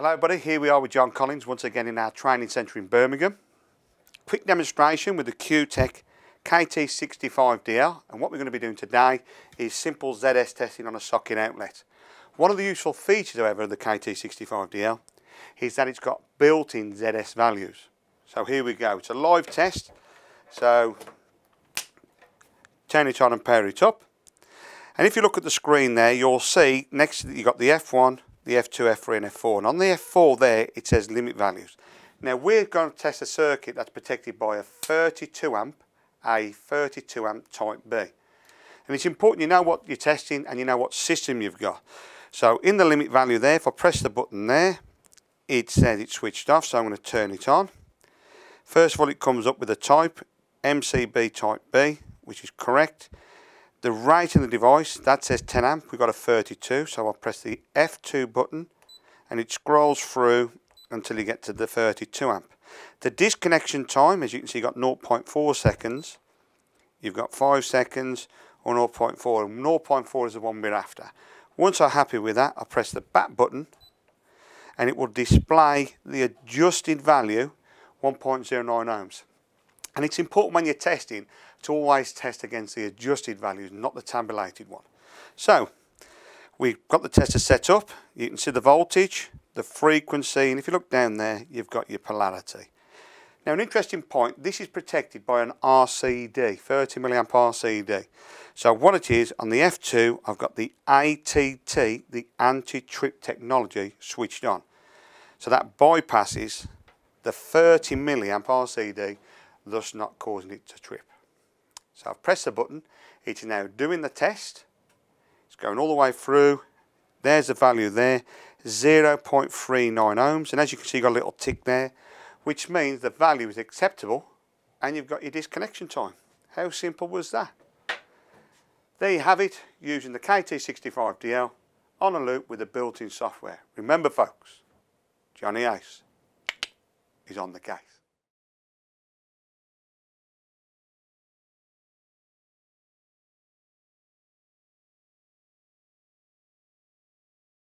Hello everybody, here we are with John Collins once again in our training centre in Birmingham. Quick demonstration with the Kewtech KT65DL and what we're going to be doing today is simple ZS testing on a socket outlet. One of the useful features however of the KT65DL is that it's got built-in ZS values. So here we go, it's a live test so turn it on and pair it up and if you look at the screen there you'll see next to you've got the F1 the F2, F3 and F4. And on the F4 there, it says limit values. Now we're going to test a circuit that's protected by a 32 amp, a 32 amp type B. And it's important you know what you're testing and you know what system you've got. So in the limit value there, if I press the button there, it says it's switched off, so I'm going to turn it on. First of all, it comes up with a type, MCB type B, which is correct. The rate in the device, that says 10 amp, we've got a 32, so I'll press the F2 button and it scrolls through until you get to the 32 amp. The disconnection time, as you can see, you've got 0.4 seconds, you've got 5 seconds or 0.4, 0.4 is the one we're after. Once I'm happy with that, I press the back button and it will display the adjusted value 1.09 ohms. And it's important when you're testing to always test against the adjusted values, not the tabulated one. So, we've got the tester set up. You can see the voltage, the frequency, and if you look down there, you've got your polarity. Now, an interesting point, this is protected by an RCD, 30 milliamp RCD. So what it is, on the F2, I've got the ATT, the anti-trip technology, switched on. So that bypasses the 30 milliamp RCD thus not causing it to trip. So I've pressed the button, it is now doing the test, it's going all the way through, there's the value there, 0.39 ohms, and as you can see you've got a little tick there, which means the value is acceptable and you've got your disconnection time. How simple was that? There you have it, using the KT65DL on a loop with the built-in software. Remember folks, Johnny Ace is on the case.